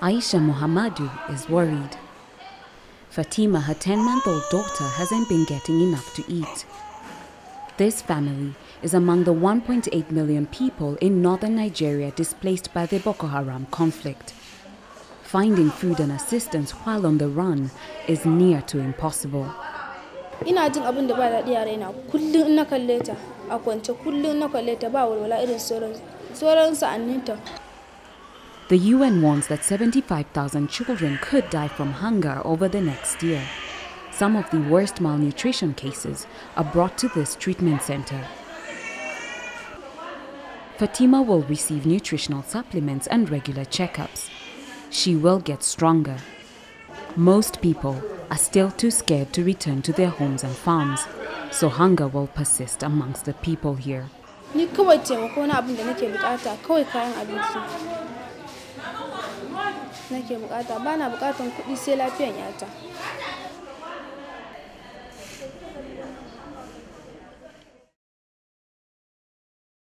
Aisha Muhammadu is worried. Fatima, her 10 month old daughter, hasn't been getting enough to eat. This family is among the 1.8 million people in northern Nigeria displaced by the Boko Haram conflict. Finding food and assistance while on the run is near to impossible. ina jin ba na ba irin The UN warns that 75,000 children could die from hunger over the next year. Some of the worst malnutrition cases are brought to this treatment center. Fatima will receive nutritional supplements and regular checkups. She will get stronger. Most people are still too scared to return to their homes and farms, so hunger will persist amongst the people here. nake buƙata bana buƙatan kuɗi se lafiya yata